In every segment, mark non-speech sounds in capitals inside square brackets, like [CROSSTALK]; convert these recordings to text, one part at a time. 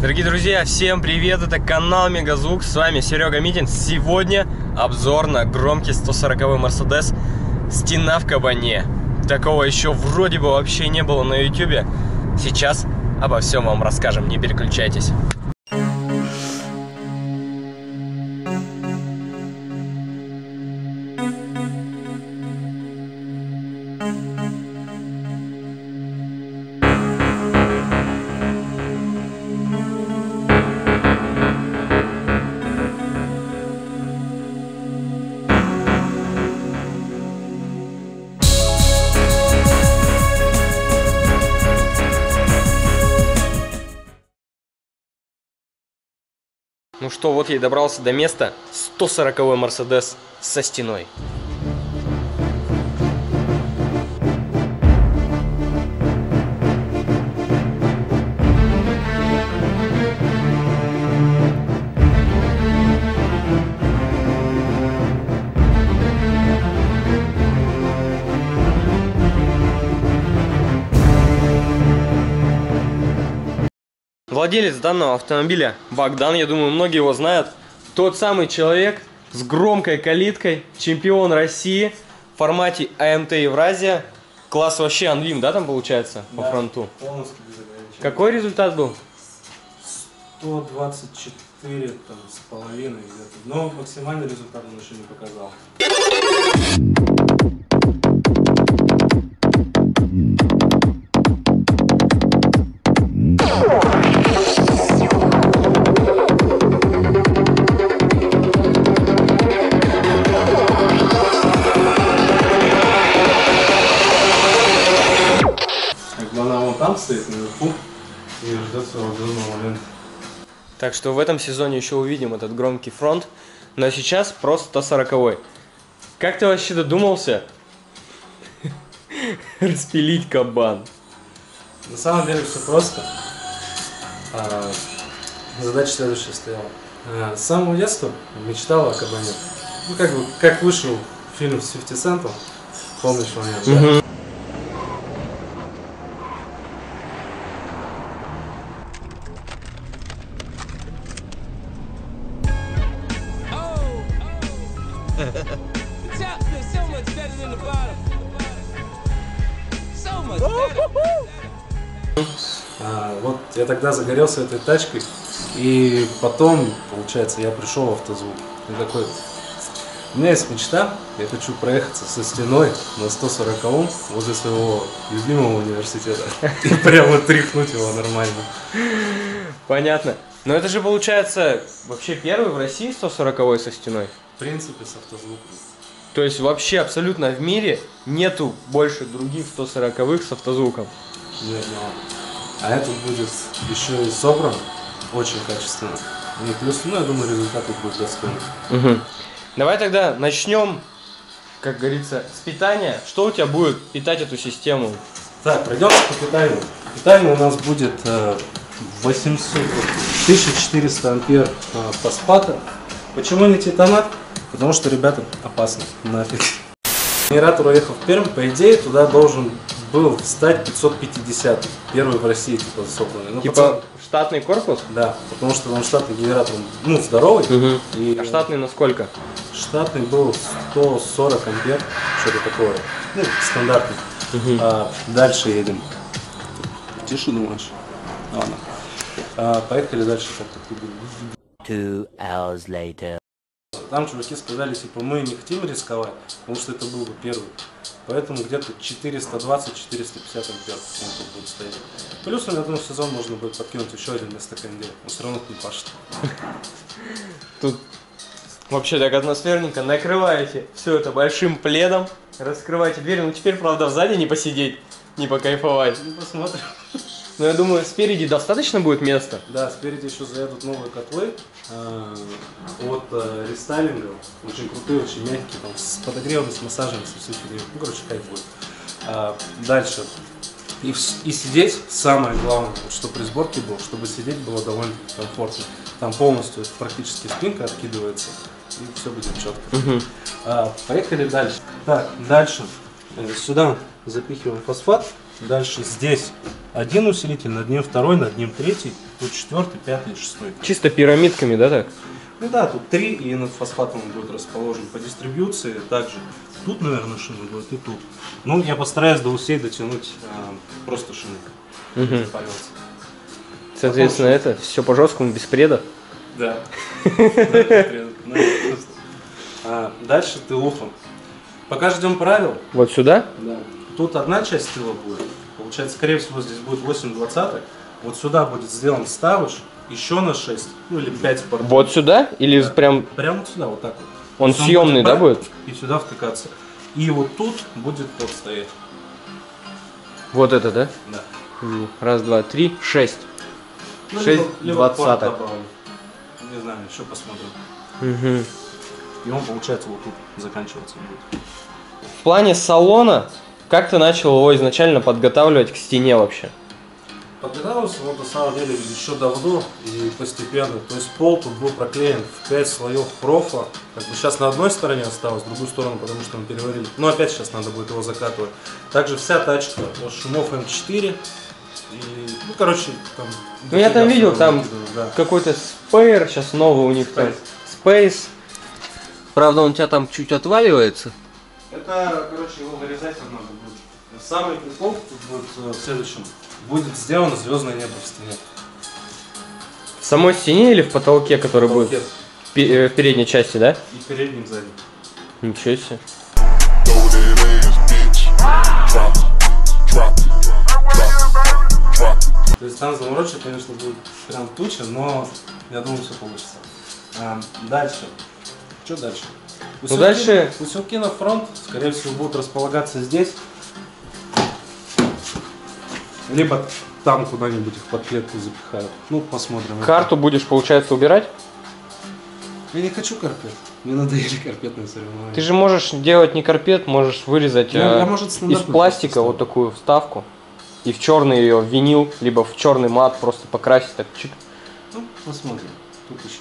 Дорогие друзья, всем привет, это канал Мегазвук, с вами Серега Митин. Сегодня обзор на громкий 140 Мерседес «Стена в кабане». Такого еще вроде бы вообще не было на ютюбе. Сейчас обо всем вам расскажем, не переключайтесь. Ну что, вот я и добрался до места 140 Мерседес со стеной. Владелец данного автомобиля Богдан, я думаю, многие его знают. Тот самый человек с громкой калиткой, чемпион России в формате АМТ Евразия. Класс вообще анвим, да, там получается, по Да, фронту? Полностью без ограничений. Какой результат был? 124 там, с половиной где-то. Но максимальный результат он еще не показал. Как Так что в этом сезоне еще увидим этот громкий фронт. Но сейчас просто 140 Как ты вообще додумался [LAUGHS] распилить кабан? На самом деле все просто. А, задача следующая стояла. А, с самого детства мечтал о кабане. Ну, как бы, как вышел фильм с 50 Центом, помнишь, он я вот я тогда загорелся этой тачкой, и потом, получается, я пришел в автозвук. И такой, у меня есть мечта, я хочу проехаться со стеной на 140-м возле своего любимого университета [LAUGHS] и прямо тряхнуть его нормально. Понятно. Но это же получается вообще первый в России 140 со стеной. В принципе, с автозвуком. То есть вообще абсолютно в мире нету больше других 140 с автозвуком. А этот будет еще и собран очень качественно. И плюс, ну, я думаю, результат тут будет достойный. Давай тогда начнем, как говорится, с питания. Что у тебя будет питать эту систему? Так, пройдем по питанию. Питание у нас будет э, 800, 1400 ампер э, фосфата. Почему не титанат? Потому что, ребята, опасно. Нафиг. Генератор уехал в Пермь, по идее, туда должен был встать 550. Первый в России, типа, засопленный. Ну, Типа пацан- штатный корпус? Да, потому что там штатный генератор, ну, здоровый. И А штатный на сколько? штатный был 140 ампер, что-то такое. Ну, стандартный. А, дальше едем. Тише думаешь? Ладно. А, поехали дальше. Two hours later. Там чуваки сказали, типа, мы не хотим рисковать, потому что это был бы первый. Поэтому где-то 420-450 ампер он будет стоять. Плюс, думаю, в сезон можно будет подкинуть еще один вместо кондея. Он все равно не пашет. Тут вообще так атмосферненько. Накрываете все это большим пледом, раскрываете дверь. Ну теперь, правда, сзади не посидеть, не покайфовать. Ну, посмотрим. Но я думаю, спереди достаточно будет места. Да, спереди еще заедут новые котлы э, от э, рестайлинга. Очень крутые, очень мягкие, там, с подогревом, с массажем, со всей фигней. Ну, короче, кайф будет. А, дальше. И, и сидеть, самое главное, вот, что при сборке было, чтобы сидеть было довольно комфортно. Там полностью практически спинка откидывается, и все будет четко. А, поехали дальше. Так, дальше. Э, Сюда запихиваем фосфат. Дальше здесь один усилитель, над ним второй, над ним третий, тут четвертый, пятый, шестой. Чисто пирамидками, да, так? Ну да, тут три, и над фосфатом он будет расположен по дистрибьюции. Также тут, наверное, шины будет, и тут. Ну, я постараюсь до усей дотянуть а, просто шины. Запалился. Соответственно, это все по жесткому, без преда. Да. [LAUGHS] А, Дальше тылухом. Пока ждем правил. Вот сюда? Да. Тут одна часть тыла будет. Получается, скорее всего, здесь будет 8 двадцаток. Вот сюда будет сделан ставыш еще на 6, ну или 5 портов. Вот сюда? Или прям Прямо вот сюда, вот так вот. он есть съемный, да, будет? И сюда втыкаться. И вот тут будет тот стоять. Вот это, да? Да. Раз, два, три, шесть. Ну, Шесть либо- либо двадцаток. добавлю. Не знаю, еще посмотрим. Мгм. И он, получается, вот тут заканчиваться будет. В плане салона, как ты начал его изначально подготавливать к стене вообще? Подготовился он на самом деле еще давно и постепенно. То есть пол тут был проклеен в 5 слоев профа. Как бы сейчас на одной стороне осталось, в другую сторону, потому что мы переварили. Но опять сейчас надо будет его закатывать. Также вся тачка от шумов М4. И, ну, короче, там... Ну, я там видел, там да. Какой-то спейр сейчас новый у них там. Space. Правда, он у тебя там чуть отваливается. Это, короче, его вырезать надо будет. Самый прикол тут будет э, в следующем. Будет сделано звездное небо в стене. В самой стене или в потолке, который будет в пе- э, в передней части, да? И передним, задним. Ничего себе. То есть там заморочек, конечно, будет прям туча, но я думаю, все получится. А, дальше. Что дальше? Ну, дальше- Усилки на фронт, скорее всего, будут располагаться здесь. Либо там куда-нибудь их под клетку запихают. Ну, посмотрим. Карту будешь, получается, убирать? Я не хочу карпет. Мне надоели [LAUGHS] карпетные соревнования. Ты же можешь делать не карпет, можешь вырезать Я- э, я, может, из пластика просто вот такую вставку. И в черный ее винил, либо в черный мат просто покрасить так чик. Ну, посмотрим.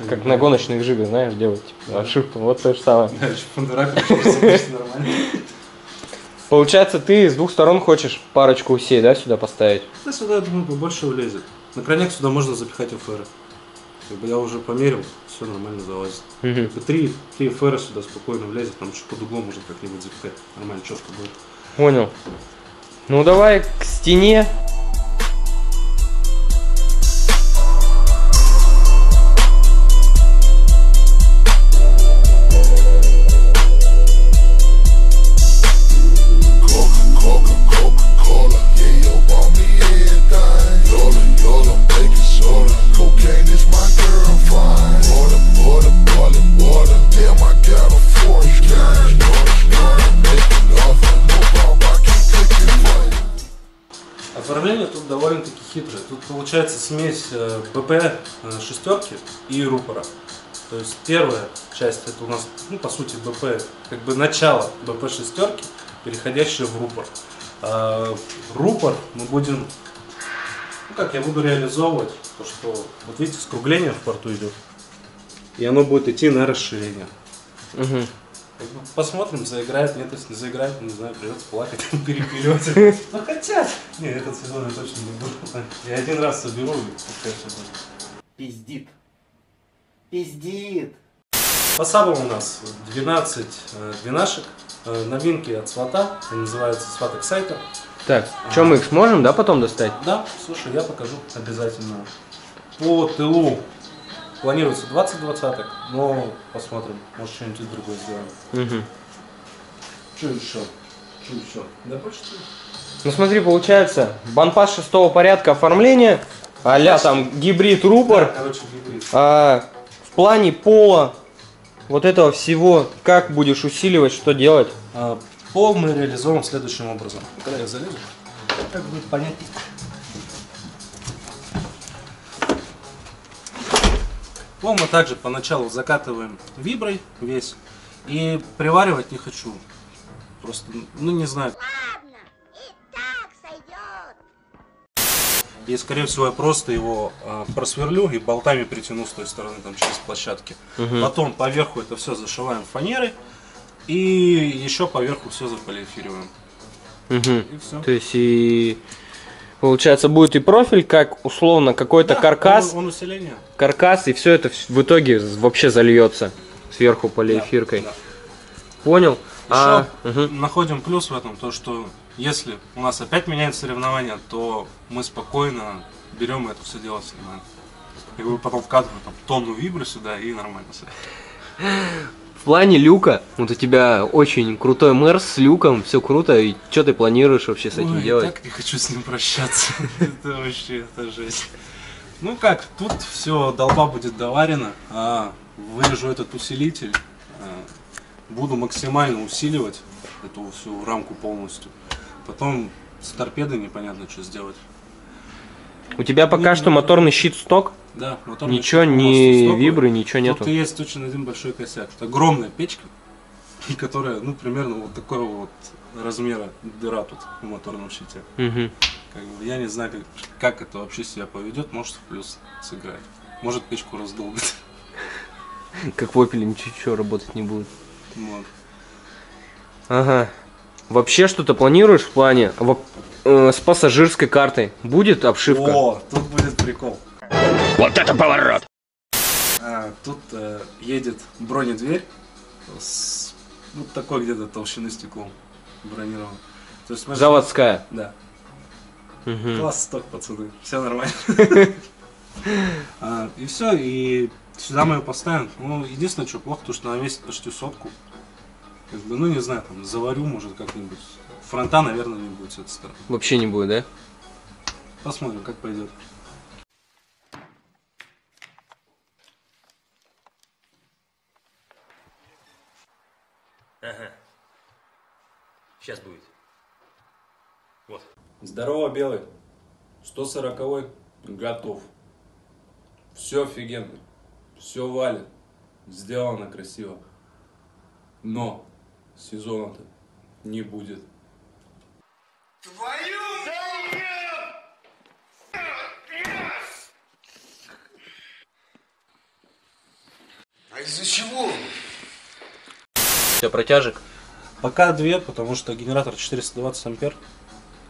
Как на гоночных жигах, знаешь, делать типа, ошибку. Вот то же самое. Да, нормально. Получается, ты с двух сторон хочешь парочку усей, да, сюда поставить? Да сюда, я думаю, побольше влезет. На крайняк сюда можно запихать ФР. Как бы я уже померил, все нормально залазит. Бы Три, три ФР сюда спокойно влезет, там еще под углом можно как-нибудь запихать. Нормально, четко будет. Понял. Ну давай к стене. Получается смесь э, БП э, шестерки и рупора. То есть первая часть это у нас, ну по сути БП, как бы начало БП шестерки, переходящее в рупор. А рупор мы будем, ну как я буду реализовывать, то что, вот видите, скругление в порту идет. И оно будет идти на расширение. Мгм. Как бы Посмотрим, заиграет, нет, если не заиграет, не знаю, придется плакать [LAUGHS] на переперете. Ну хотя, не, этот сезон я точно не буду. Я один раз соберу и будет. Пиздит. Пиздит. По сабам у нас 12 э, двенашек, э, новинки от свата, они называются сват Exciter. Так, что мы их сможем, да, потом достать? Да, слушай, я покажу обязательно. По тылу планируется 20 двадцаток, но посмотрим, может что-нибудь другое сделаем. Мгм. Что еще? Что еще? Да больше. Ну смотри, получается, банпас шестого порядка оформления, а там гибрид рупор, Короче, гибрид. а в плане пола вот этого всего, как будешь усиливать, что делать? А, Пол мы реализуем следующим образом. Когда я залезу, как будет понятнее. Пол мы также поначалу закатываем виброй весь. И приваривать не хочу. Просто, ну не знаю. Ладно, и так сойдет. И скорее всего я просто его а, просверлю и болтами притяну с той стороны, там через площадки. Потом поверху это все зашиваем фанерой. И еще поверху все заполиэфириваем. Мгм. И все. То есть и получается будет и профиль, как условно какой-то каркас, Он, он усиление. каркас, и все это в итоге вообще зальется сверху полиэфиркой. Да. Понял? А, Еще мгм. находим плюс в этом, то что если у нас опять меняется соревнование, то мы спокойно берем и это все дело снимаем. И вы потом вкатываем там тонну вибры сюда и нормально все. В плане люка, вот у тебя очень крутой Мерс с люком, все круто, и что ты планируешь вообще с этим Ой, делать? так не хочу с ним прощаться. [LAUGHS] Это вообще, это жесть. Ну как, тут все, долба будет доварена, а вырежу этот усилитель, а, буду максимально усиливать эту всю рамку полностью. Потом с торпедой непонятно, что сделать. У тебя пока Не, что не, моторный щит сток, Да, моторный ничего, щит стоковый. вибры, ничего нету. Тут есть очень один большой косяк. Это огромная печка, и [LAUGHS] которая, ну, примерно вот такого вот размера дыра тут в моторном щите. Мгм. Как бы я не знаю, как, как это вообще себя поведет, может в плюс сыграть. Может печку раздолбит. [LAUGHS] Как в Opel ничего работать не будет. Вот. Ага. Вообще что-то планируешь в плане э, с пассажирской картой? Будет обшивка? О, тут будет прикол. Вот это поворот! А, тут э, едет бронедверь с ну, такой где-то толщины стеклом бронирован. То есть, смотри- Заводская. Да. Мгм. Класс сток, пацаны. Все нормально. [LAUGHS] А, И все, и сюда мы ее поставим. Ну, единственное, что плохо, то что она весит почти сотку. Как бы, ну, не знаю, там, заварю, может, как-нибудь. Фронта, наверное, не будет с этой стороны. Вообще не будет, да? Посмотрим, как пойдет. Сейчас будет. Вот. Здорово, Белый. 140 готов. Все офигенно. Все валит. Сделано красиво. Но сезона-то не будет. А из-за чего? Все, протяжек. Пока две, потому что генератор 420 ампер.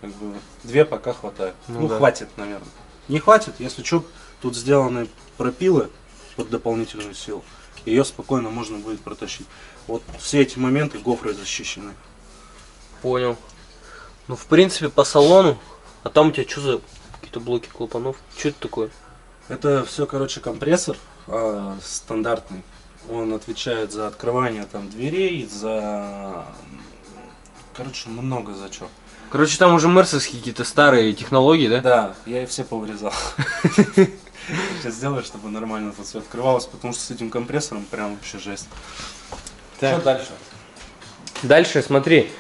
Как бы две пока хватает. Ну Ну, да. хватит, наверное. Не хватит, если что, тут сделаны пропилы под дополнительную силу. Ее спокойно можно будет протащить. Вот все эти моменты гофрой защищены. Понял. Ну, в принципе, по салону. А там у тебя что за какие-то блоки клапанов? Что это такое? Это все, короче, компрессор а, стандартный. Он отвечает за открывание там дверей, за... Короче, много за что. Короче, там уже мерсовские какие-то старые технологии, да? Да, я их все повырезал. [LAUGHS] Сейчас сделаю, чтобы нормально тут все открывалось, потому что с этим компрессором прям вообще жесть. Так. Что дальше? Дальше, смотри.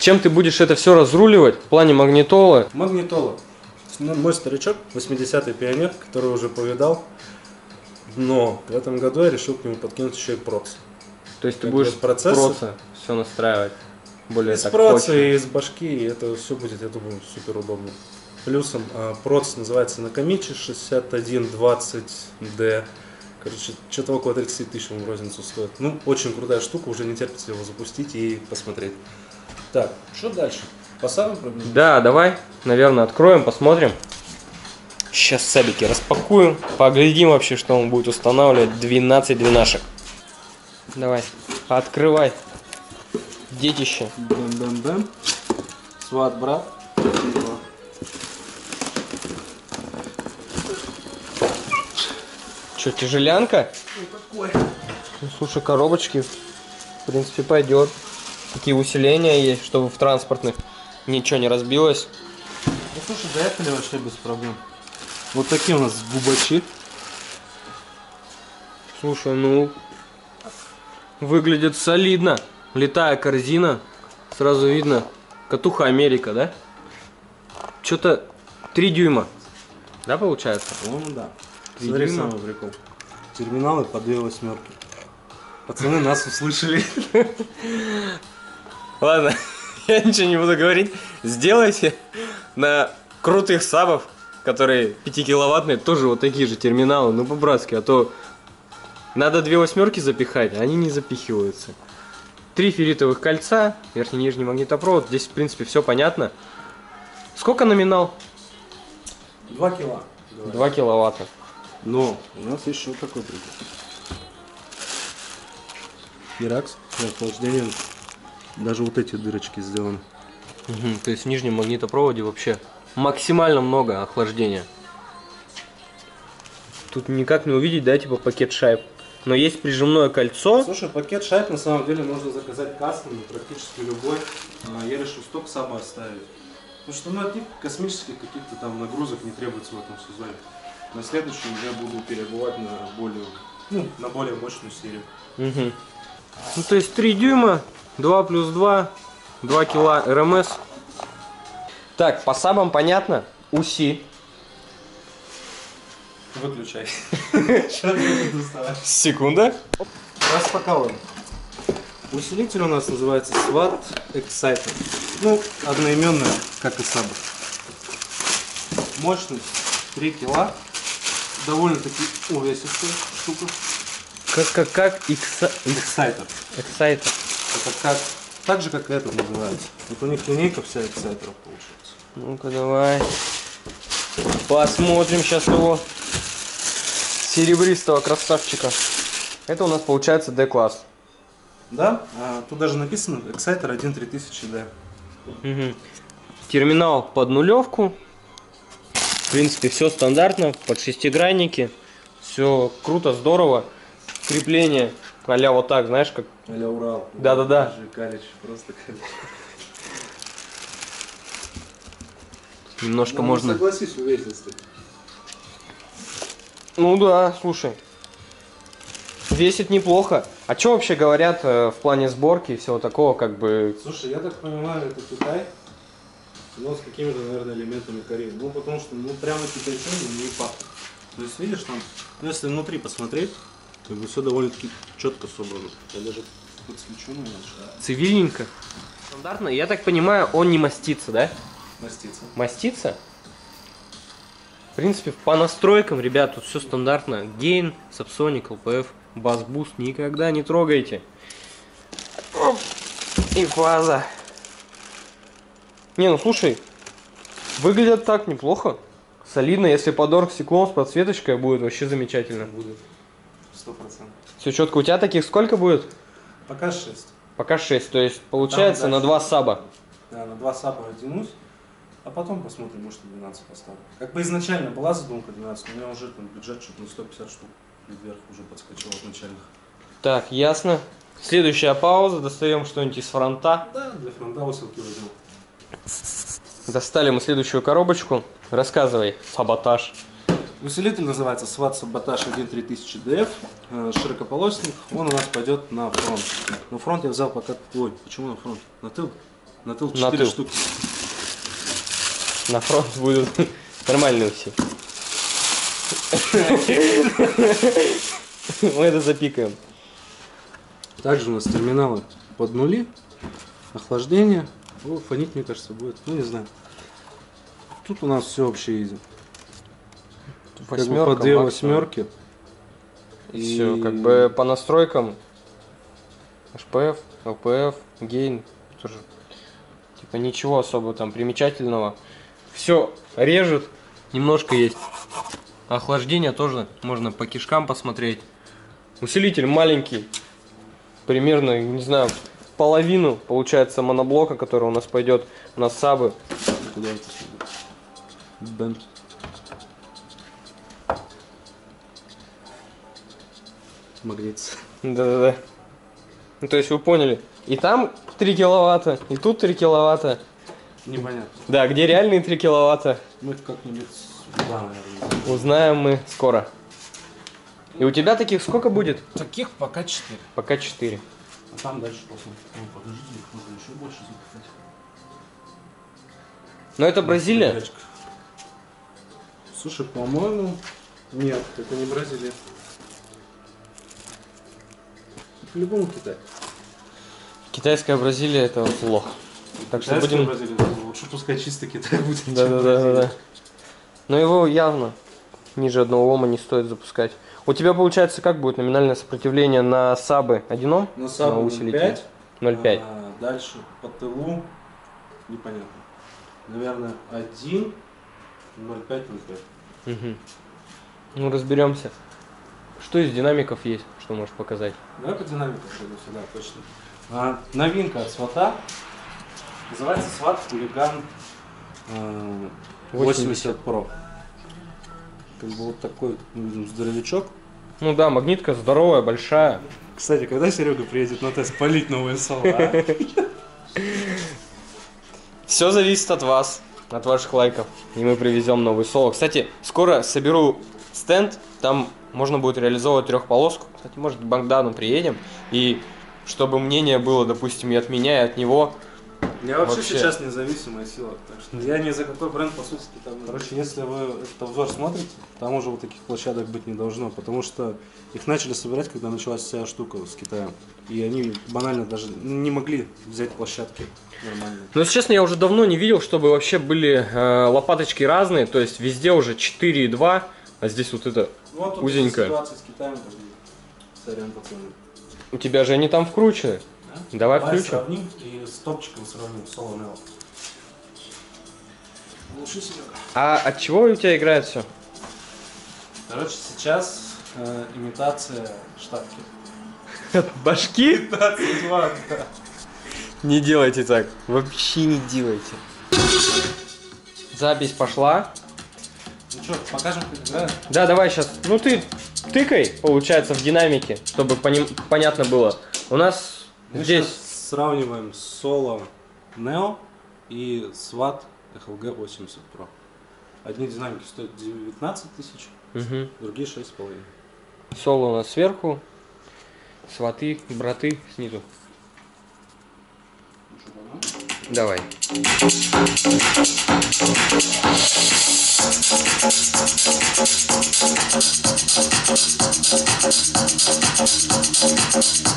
Чем ты будешь это все разруливать в плане магнитолы? Магнитола. Ну, Мой старичок, 80-й пионер, который уже повидал. Но в этом году я решил к нему подкинуть еще и проц. То есть ты Как будешь проца все настраивать. Более Из так проца и из башки, и это все будет, я думаю, супер удобно. Плюсом а, проц называется Накамичи 6120D. Короче, что-то около 30 тысяч он в розницу стоит. Ну, очень крутая штука, уже не терпится его запустить и посмотреть. Так, что дальше? Поставим проблему? Да, давай, наверное, откроем, посмотрим. Сейчас сабики распакуем, поглядим вообще, что он будет устанавливать. 12 двенашек. Давай, открывай. Детище. Бэм-бэм-бэм. Сват, брат. Че, тяжелянка? Ну, слушай, коробочки, в принципе, пойдет. Такие усиления есть, чтобы в транспортных ничего не разбилось. Ну, слушай, доехали вообще без проблем. Вот такие у нас губачи. Слушай, ну, выглядит солидно. Летая корзина, сразу видно, катуха Америка, да? Что-то 3 дюйма, да, получается? По-моему, да. Три Смотри, дюйма. самый прикол. Терминалы по две восьмерки. Пацаны нас услышали. [LAUGHS] Ладно, [LAUGHS] я ничего не буду говорить. Сделайте на крутых сабов, которые 5 киловаттные, тоже вот такие же терминалы, ну по-братски, а то надо две восьмерки запихать, а они не запихиваются. Три ферритовых кольца, верхний и нижний магнитопровод. Здесь, в принципе, все понятно. Сколько номинал? 2 кило. 2 киловатта. Но у нас есть еще вот такой прикол. Иракс для охлаждения. Даже вот эти дырочки сделаны. Мгм, То есть в нижнем магнитопроводе вообще максимально много охлаждения. Тут никак не увидеть, да, типа пакет шайб. Но есть прижимное кольцо. Слушай, пакет шайб на самом деле можно заказать кастомный, практически любой. А, Я решил сток сам оставить. Потому что ну, от них космических каких-то там нагрузок не требуется в этом сезоне. На следующем я буду перебывать на более, ну, на более мощную серию. Мгм. Ну, то есть 3 дюйма, 2 плюс 2, 2 кило РМС. Так, по сабам понятно. УСИ. Выключай. [LAUGHS] Сейчас я буду доставать. Секунда. Распаковываем. Усилитель у нас называется SWAT Exciter. Ну, одноименная, как и Саба. Мощность 3 кило. Довольно-таки увесистая штука. Как, как, как, икса- Exciter. Exciter. Это как, так же, как этот называется. Вот у них линейка вся Exciter получается. Ну-ка, давай. Посмотрим сейчас его серебристого красавчика. Это у нас получается D-класс. Да, а, тут даже написано Exciter 13000D. Мгм. Терминал под нулевку. В принципе, все стандартно, под шестигранники. Все круто, здорово. Крепление а вот так, знаешь, как Аля Урал. Да-да-да. Даже Калич, просто калич. немножко Ну, можно... Согласись, увесистый. Ну да, слушай. Весит неплохо. А что вообще говорят э, в плане сборки и всего такого, как бы... Слушай, я так понимаю, это Китай, но с какими-то, наверное, элементами Кореи. Ну, потому что, ну, прямо китайцами не пахнет. То есть, видишь, там, ну, если внутри посмотреть, как бы все довольно-таки четко собрано. Я даже подсвечу немножко. Цивильненько. Стандартно, я так понимаю, он не мостится, да? Мостится. Мостится? В принципе, по настройкам, ребят, тут все стандартно. Gain, Subsonic, LPF, bass boost никогда не трогайте. Оп, И фаза. Не, ну слушай, выглядят так неплохо. Солидно, если под оргстеклом с подсветочкой будет вообще замечательно. Будет. Сто процентов. Все четко. У тебя таких сколько будет? Пока 6. Пока 6. То есть получается Там на. 2 саба. Да, на два сапа растянусь, а потом посмотрим, может, и 12 поставлю. Как бы изначально была задумка 12, но у меня уже там бюджет что-то на 150 штук вверх уже подскочил от начальных. Так, ясно. Следующая пауза. Достаем что-нибудь из фронта. Да, для фронта усилки возьму. Достали мы следующую коробочку. Рассказывай. Саботаж. Усилитель называется SWAT Sabotage 13000DF, э, широкополосник, он у нас пойдет на фронт. На фронт я взял пока... Ой, почему на фронт? На тыл? На тыл 4 тыл. штуки. На фронт будут [LAUGHS] нормальные все. [LAUGHS] Мы это запикаем. Также у нас терминалы под нули, охлаждение. О, фонить, мне кажется, будет. Ну, не знаю. Тут у нас все вообще изи. Как бы Восьмерка, по две максимум. восьмерки. И Все, как бы по настройкам HPF, LPF, гейн, тоже типа ничего особо там примечательного. Все режет, немножко есть. Охлаждение тоже можно по кишкам посмотреть. Усилитель маленький, примерно, не знаю, половину получается моноблока, который у нас пойдет на сабы. Куда это сюда? Бенд. Магнит. Да-да-да. Ну, то есть вы поняли, и там 3 киловатта, и тут 3 киловатта. Непонятно. Да, где реальные 3 киловатта, Мы как-нибудь наверное. узнаем мы скоро. И у тебя таких сколько будет? Таких пока 4. Пока 4. А там дальше посмотрим. Ну, подожди, их можно еще больше запихать. Но это Бразилия? Слушай, по-моему, нет, это не Бразилия. По-любому Китай. Китайская Бразилия это зло. Так что будем... Бразилия, да, лучше пускай чисто Китай [LAUGHS] будет. чем Да-да-да-да. Бразилия. Но его явно ниже одного ома не стоит запускать. У тебя получается как будет номинальное сопротивление на сабы? Один ом? На сабу усилитель. 5, 0,5. А, дальше по тылу непонятно. Наверное, 1, 0,5, 0,5. Мгм. Ну, разберемся. Что из динамиков есть, что можешь показать? Давай по динамике пойду сюда, точно. А, новинка от свата. Называется сват хулиган э, 80 Pro. Как бы вот такой здоровячок. Ну да, магнитка здоровая, большая. Кстати, когда Серега приедет на тест полить новые соло, а? [LAUGHS] Все зависит от вас, от ваших лайков. И мы привезем новый соло. Кстати, скоро соберу стенд, там можно будет реализовывать трехполоску. Кстати, может, к Богдану приедем. И чтобы мнение было, допустим, и от меня, и от него. Я вообще, Вообще. сейчас независимая сила, так что я ни за какой бренд по сути там. Короче, если вы этот обзор смотрите, там уже вот таких площадок быть не должно, потому что их начали собирать, когда началась вся штука с Китаем. И они банально даже не могли взять площадки нормальные. Но, если честно, я уже давно не видел, чтобы вообще были э, лопаточки разные. То есть везде уже 4,2, а здесь вот это Ну, вот тут узенькая. ситуация с Китаем, сорян, пацаны. У тебя же они там вкручены. Да? Давай включим. сравним и с топчиком сравним, соло Neo. Лучше Серега. А от чего у тебя играет все? Короче, сейчас э, имитация штатки. [LAUGHS] Башки? 15 ватт, да. Не делайте так. Вообще не делайте. Запись пошла. Ну что, покажем, как играем? Да, давай сейчас. Ну ты тыкай, получается, в динамике, чтобы поним- понятно было. У нас Мы здесь сравниваем соло Neo и SWAT HLG 80 Pro. Одни динамики стоят 19 тысяч, Мгм. другие 6,5. соло у нас сверху, сваты, браты снизу. Давай. Со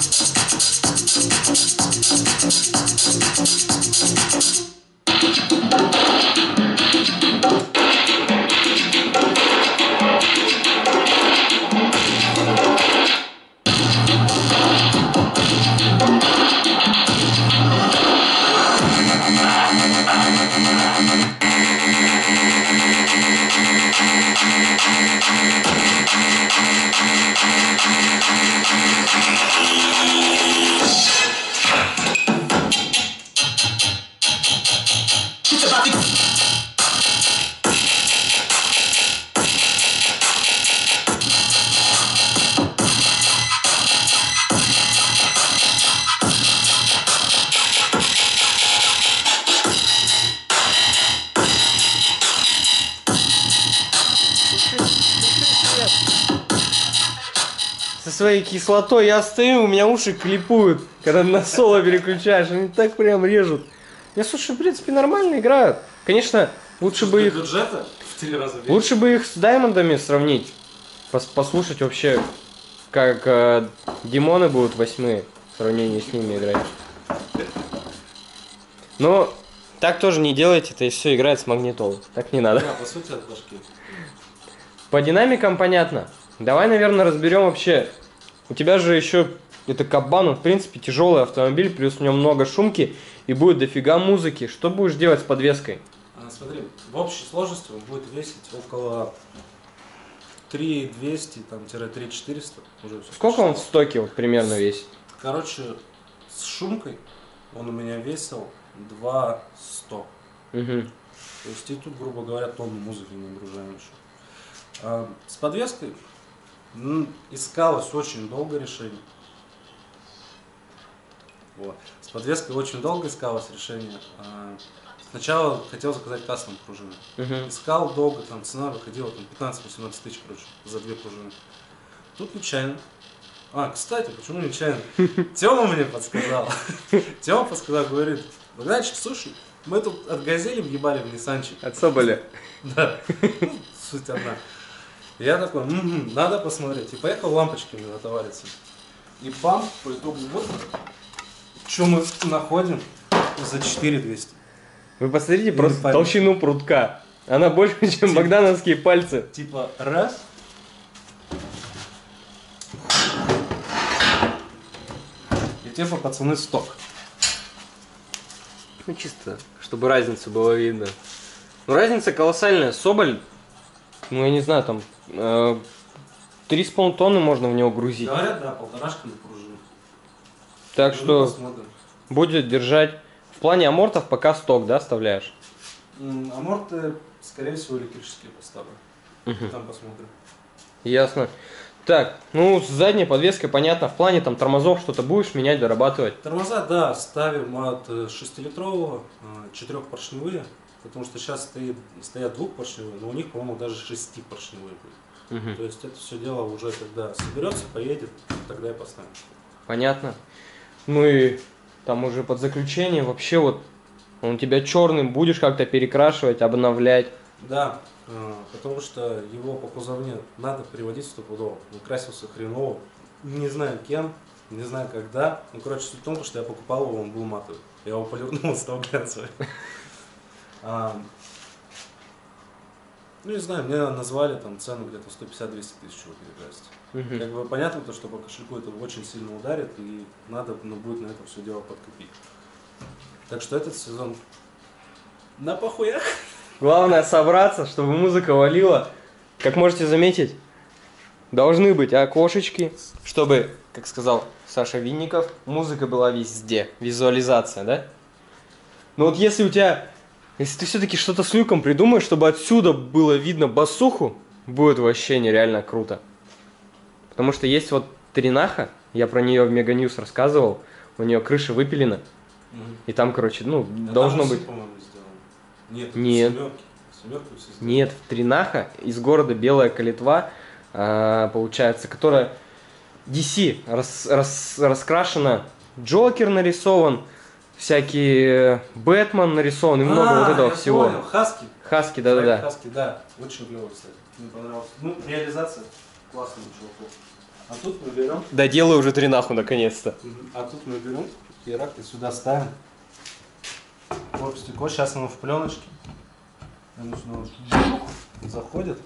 своей кислотой я стою, у меня уши клипуют, когда на соло переключаешь, они так прям режут. Я, слушай, в принципе, нормально играют. Конечно, лучше бы их бюджета в три раза меньше. Лучше бы их с Даймондами сравнить. Пос- послушать вообще, как э, Димоны будут восьмые в сравнении с ними играть. Но так тоже не делайте, это все играет с магнитолой. Так не надо. Да, по сути, от башки. По динамикам понятно. Давай, наверное, разберем вообще. У тебя же еще это кабан, он, в принципе, тяжелый автомобиль, плюс в нем много шумки и будет дофига музыки. Что будешь делать с подвеской? А, смотри, в общей сложности он будет весить около 3200, там, тире 3400. Уже Сколько он в стоке вот примерно весит? Короче, с шумкой он у меня весил 2100. Угу. То есть и тут, грубо говоря, тонну музыки не нагружаем еще. А, с подвеской искалось очень долго решение. Вот. С подвеской очень долго искалось решение. А, сначала хотел заказать кастом пружины. Угу. Искал долго, там цена выходила там 15-18 тысяч, короче, за две пружины. Тут нечаянно. А, кстати, почему нечаянно? [LAUGHS] Тёма мне подсказал. [LAUGHS] Тёма подсказал, говорит, Богданчик, слушай, мы тут от газели въебали в Ниссанчик. От Соболя. [LAUGHS] Да, суть одна. Я такой, «Мгм, надо посмотреть. И поехал лампочками затовариться. И пам, по итогу, вот, что мы находим за 4200. Вы посмотрите просто память. толщину прутка. Она больше, чем богдановские пальцы. Типа, раз. И типа, пацаны, сток. Ну, чисто, чтобы разницу было видно. Ну, разница колоссальная. Соболь, ну, я не знаю, там, э, три с половиной тонны можно в него грузить. Говорят, да, полторашка на пружину. Так Ну, что посмотрим. будет держать. В плане амортов пока сток, да, оставляешь? М, Аморты, скорее всего, электрические поставлю. Там посмотрим. Ясно. Так, ну, с задней подвеской понятно. В плане там тормозов что-то будешь менять, дорабатывать. Тормоза, да, ставим от 6-литрового, 4-поршневые, потому что сейчас стоит, стоят двухпоршневые, но у них, по-моему, даже 6-поршневые будет. Мгм. То есть это все дело уже когда соберется, поедет, тогда и поставим. Понятно. Ну и там уже под заключение вообще вот он тебя черным будешь как-то перекрашивать, обновлять. Да, э, потому что его по кузовне надо приводить стопудово. Он красился хреново, не знаю кем, не знаю когда. Ну, короче, суть в том, что я покупал его, он был матовый. Я его полирнул, он стал глянцевый. А, Ну, не знаю, мне назвали там цену где-то 150-200 тысяч его перекрасить. Мгм. Как бы понятно, то, что по кошельку это очень сильно ударит, и надо ну, будет на это все дело подкопить. Так что этот сезон на похуях. Главное собраться, чтобы музыка валила. Как можете заметить, должны быть окошечки, чтобы, как сказал Саша Винников, музыка была везде. Визуализация, да? Но вот если у тебя, если ты все-таки что-то с люком придумаешь, чтобы отсюда было видно басуху, будет вообще нереально круто. Потому что есть вот Тринаха, я про нее в Mega News рассказывал, у нее крыша выпилена, и там, короче, ну, должно быть... Нет, Нет. Семерки. Семерки. Нет, в Тринаха из города Белая Калитва, а, получается, которая DC рас- рас- раскрашена, Джокер нарисован, всякие Бэтмен нарисован и много А, вот этого я всего. Понял. Хаски. Хаски, Проект да-да-да. Хаски, да. Очень клево, кстати. Мне понравилось. Ну, реализация классная у чуваков. А тут мы берем, Доделай уже Тринаху наконец-то. а тут мы берем и рак и сюда ставим. Вот стекло, сейчас оно в пленочке. Оно сюда заходит.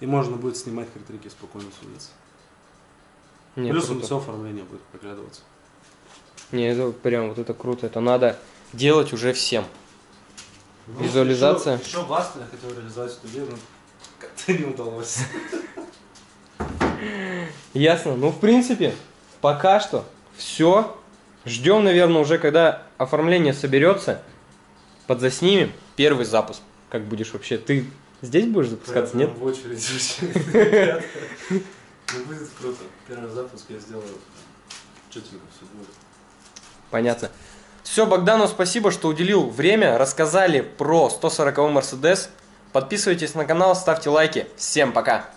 И можно будет снимать как трики спокойно с улицы. Не, Плюсом круто. все оформление будет проглядываться. Не, это прям вот это круто. Это надо делать уже всем. Визуализация. Еще, еще Баста я хотел реализовать эту идею, но как-то не удалось. Ясно. Ну, в принципе, пока что все. Ждем, наверное, уже когда оформление соберется, подзаснимем первый запуск. Как будешь вообще? Ты здесь будешь запускаться, нет? В очередь. [LAUGHS] Ну будет круто. Первый запуск я сделаю. Четенько все будет. Понятно. Все, Богдану спасибо, что уделил время, рассказали про 140 Мерседес. Подписывайтесь на канал, ставьте лайки. Всем пока!